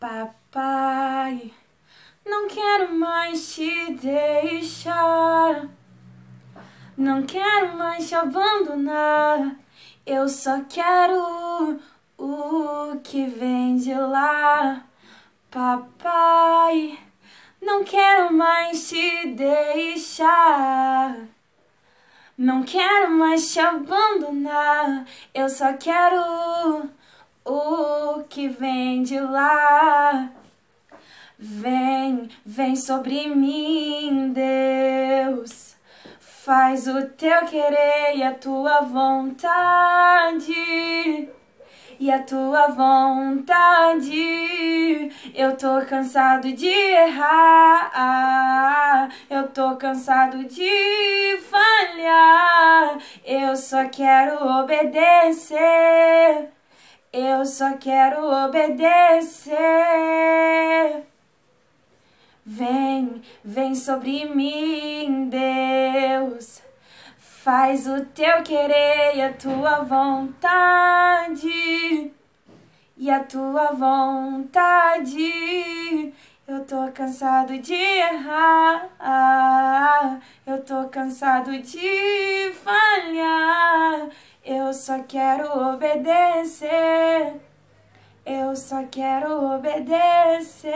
Papai, não quero mais te deixar. Não quero mais te abandonar. Eu só quero o que vem de lá. Papai, não quero mais te deixar. Não quero mais te abandonar. Eu só quero o que vem de lá. Vem, vem sobre mim, Deus. Faz o teu querer e a tua vontade. E a tua vontade. Eu tô cansado de errar. Eu tô cansado de falhar. Eu só quero obedecer. Eu só quero obedecer. Vem, vem sobre mim, Deus. Faz o teu querer e a tua vontade. E a tua vontade. Eu tô cansado de errar. Eu tô cansado de falhar. Só quero obedecer. Eu só quero obedecer.